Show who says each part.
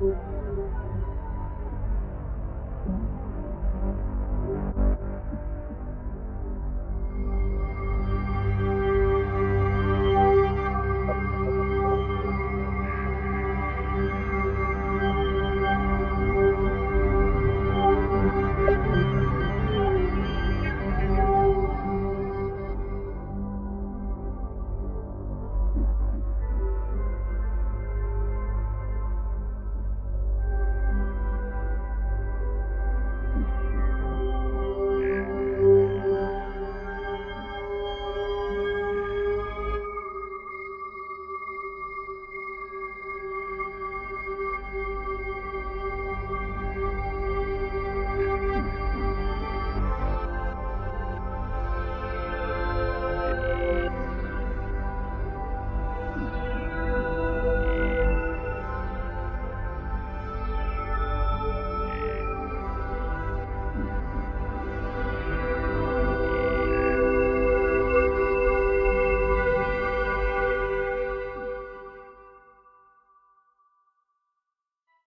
Speaker 1: Facebook.